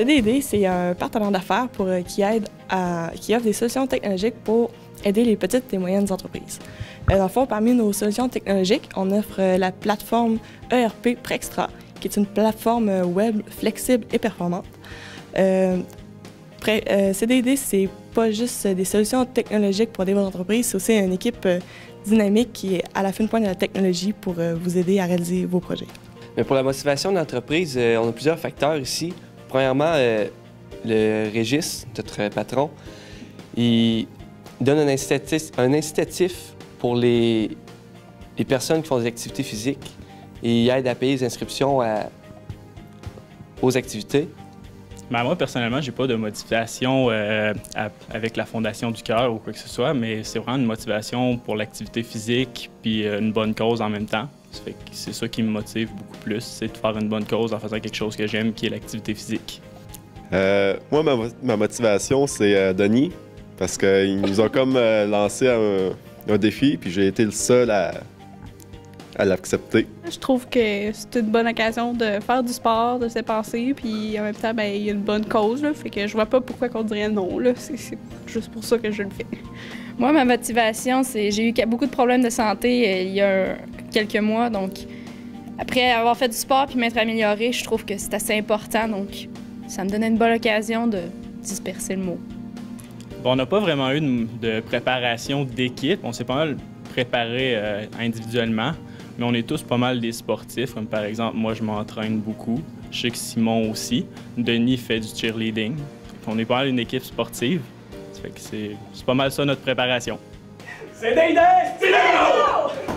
CDD, c'est un partenaire d'affaires euh, qui, aide offre des solutions technologiques pour aider les petites et moyennes entreprises. Euh, dans le fond, parmi nos solutions technologiques, on offre euh, la plateforme ERP Prextra, qui est une plateforme web flexible et performante. CDD, c'est pas juste des solutions technologiques pour aider votre entreprise, c'est aussi une équipe dynamique qui est à la fine pointe de la technologie pour vous aider à réaliser vos projets. Pour la motivation de l'entreprise, on a plusieurs facteurs ici. Premièrement, euh, le Régis, notre patron, il donne un incitatif, pour les, les personnes qui font des activités physiques et il aide à payer les inscriptions aux activités. Ben, moi, personnellement, j'ai pas de motivation euh, avec la Fondation du cœur ou quoi que ce soit, mais c'est vraiment une motivation pour l'activité physique puis euh, une bonne cause en même temps. Ça fait que c'est ça qui me motive beaucoup plus, c'est de faire une bonne cause en faisant quelque chose que j'aime, qui est l'activité physique. Euh, moi, ma, ma motivation, c'est euh, Denis, parce qu'ils nous ont comme euh, lancé un, un défi, puis j'ai été le seul à, à l'accepter. Je trouve que c'est une bonne occasion de faire du sport, de se dépenser, puis en même temps, ben, il y a une bonne cause, là, fait que je vois pas pourquoi qu'on dirait non, là. C'est c'est juste pour ça que je le fais. Moi, ma motivation, c'est j'ai eu beaucoup de problèmes de santé euh, il y a quelques mois, donc après avoir fait du sport puis m'être améliorée, je trouve que c'est assez important, donc ça me donnait une bonne occasion de disperser le mot. Bon, on n'a pas vraiment eu de, de préparation d'équipe, on s'est pas mal préparé euh, individuellement, mais on est tous pas mal des sportifs, comme par exemple, moi je m'entraîne beaucoup, je sais que Simon aussi, Denis fait du cheerleading, on est pas mal une équipe sportive, ça fait que c'est c'est pas mal ça notre préparation. C'est des Stylo!